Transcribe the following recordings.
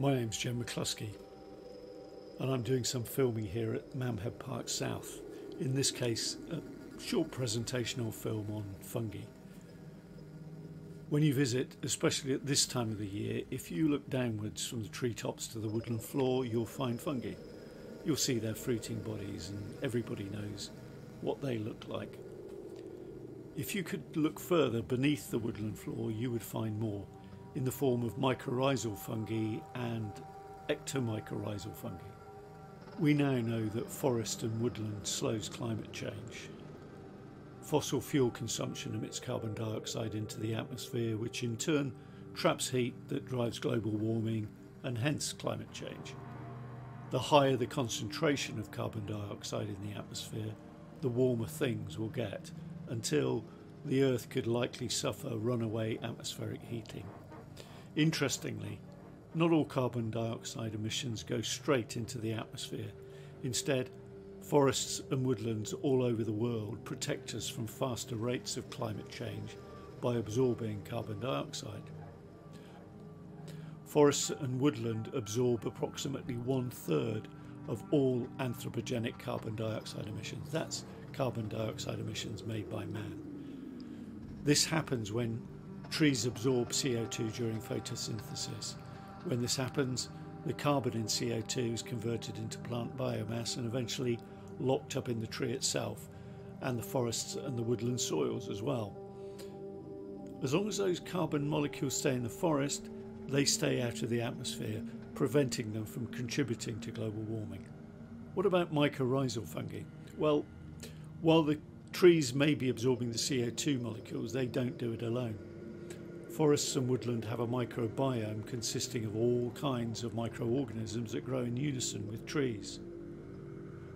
My name's Joe McCluskey, and I'm doing some filming here at Mamhead Park South. In this case, a short presentation or film on fungi. When you visit, especially at this time of the year, if you look downwards from the treetops to the woodland floor, you'll find fungi. You'll see their fruiting bodies, and everybody knows what they look like. If you could look further beneath the woodland floor, you would find more in the form of mycorrhizal fungi and ectomycorrhizal fungi. We now know that forest and woodland slows climate change. Fossil fuel consumption emits carbon dioxide into the atmosphere, which in turn traps heat that drives global warming and hence climate change. The higher the concentration of carbon dioxide in the atmosphere, the warmer things will get until the Earth could likely suffer runaway atmospheric heating. Interestingly, not all carbon dioxide emissions go straight into the atmosphere. Instead, forests and woodlands all over the world protect us from faster rates of climate change by absorbing carbon dioxide. Forests and woodland absorb approximately one third of all anthropogenic carbon dioxide emissions. That's carbon dioxide emissions made by man. This happens when trees absorb CO2 during photosynthesis. When this happens, the carbon in CO2 is converted into plant biomass and eventually locked up in the tree itself and the forests and the woodland soils as well. As long as those carbon molecules stay in the forest, they stay out of the atmosphere, preventing them from contributing to global warming. What about mycorrhizal fungi? Well, while the trees may be absorbing the CO2 molecules, they don't do it alone. Forests and woodland have a microbiome consisting of all kinds of microorganisms that grow in unison with trees.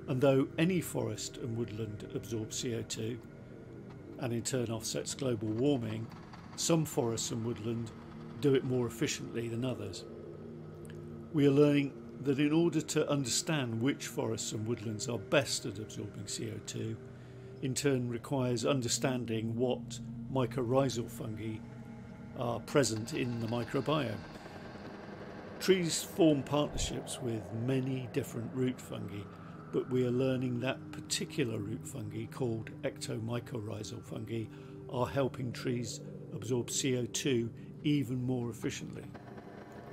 And though any forest and woodland absorbs CO2 and in turn offsets global warming, some forests and woodland do it more efficiently than others. We are learning that in order to understand which forests and woodlands are best at absorbing CO2, in turn requires understanding what mycorrhizal fungi are present in the microbiome. Trees form partnerships with many different root fungi, but we are learning that particular root fungi called ectomycorrhizal fungi are helping trees absorb CO2 even more efficiently.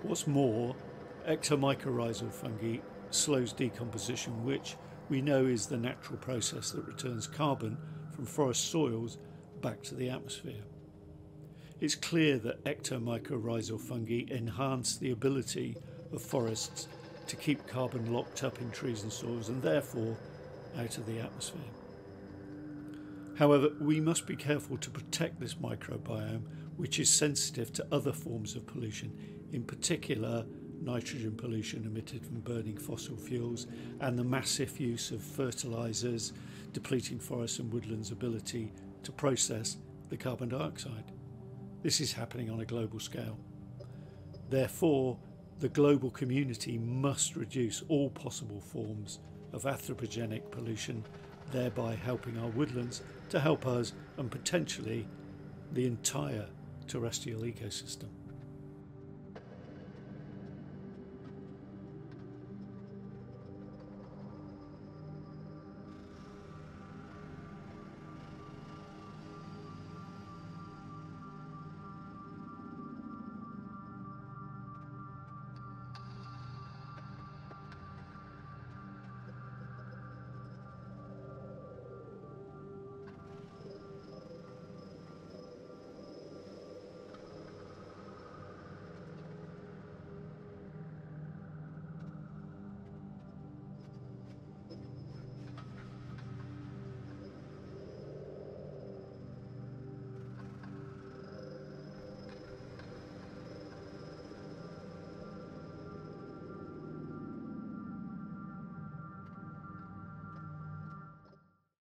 What's more, ectomycorrhizal fungi slows decomposition, which we know is the natural process that returns carbon from forest soils back to the atmosphere. It's clear that ectomycorrhizal fungi enhance the ability of forests to keep carbon locked up in trees and soils and therefore out of the atmosphere. However, we must be careful to protect this microbiome, which is sensitive to other forms of pollution, in particular nitrogen pollution emitted from burning fossil fuels and the massive use of fertilisers, depleting forests and woodlands' ability to process the carbon dioxide. This is happening on a global scale. Therefore, the global community must reduce all possible forms of anthropogenic pollution, thereby helping our woodlands to help us and potentially the entire terrestrial ecosystem.